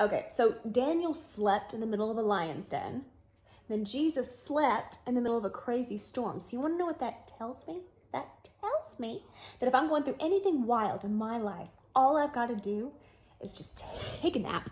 Okay, so Daniel slept in the middle of a lion's den. Then Jesus slept in the middle of a crazy storm. So you want to know what that tells me? That tells me that if I'm going through anything wild in my life, all I've got to do is just take a nap.